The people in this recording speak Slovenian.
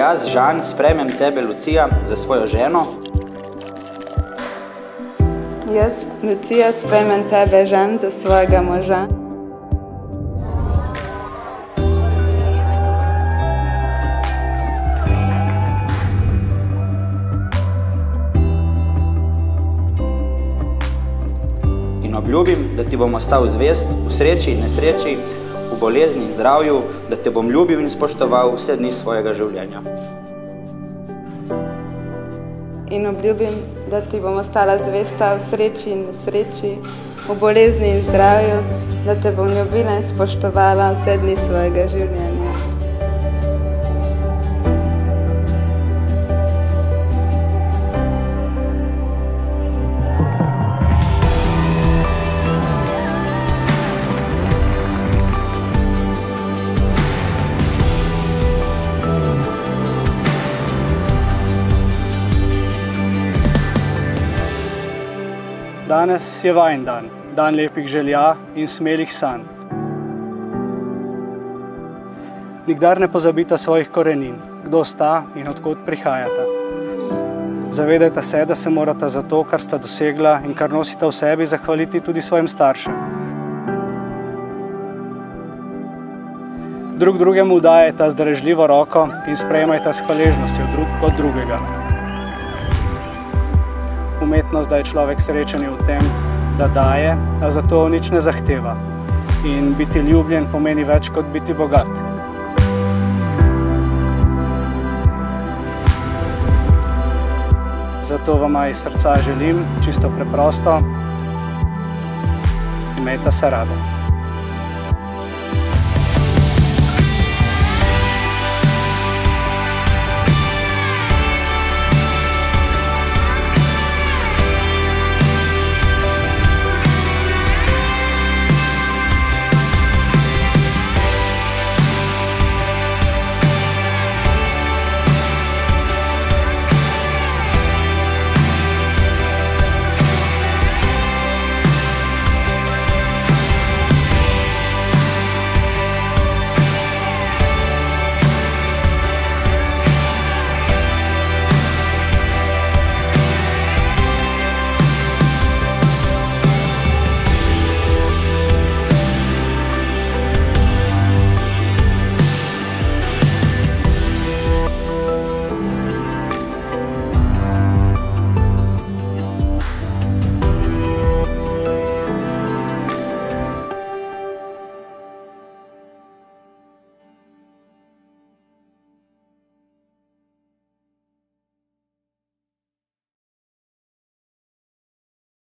jaz, Žan, sprejmem tebe, Lucija, za svojo ženo. Jaz, Lucija, sprejmem tebe, Žan, za svojega moža. In obljubim, da ti bom ostal zvest v sreči in nesreči, v bolezni in zdravju, da te bom ljubil in spoštoval vse dni svojega življenja. In obljubim, da ti bom ostala zvesta v sreči in nesreči, v bolezni in zdravju, da te bom ljubila in spoštovala vse dni svojega življenja. Danes je vajen dan, dan lepih želja in smelih sanj. Nikdar ne pozabite svojih korenin, kdo sta in odkot prihajata. Zavedajte se, da se morate za to, kar sta dosegla in kar nosite v sebi, zahvaliti tudi svojim staršem. Drug drugemu dajete zdržljivo roko in sprejemajte s hvaležnostjo drug od drugega umetnost, da je človek srečen v tem, da daje, a zato nič ne zahteva. In biti ljubljen pomeni več kot biti bogat. Zato vam iz srca želim, čisto preprosto, imejte se rado.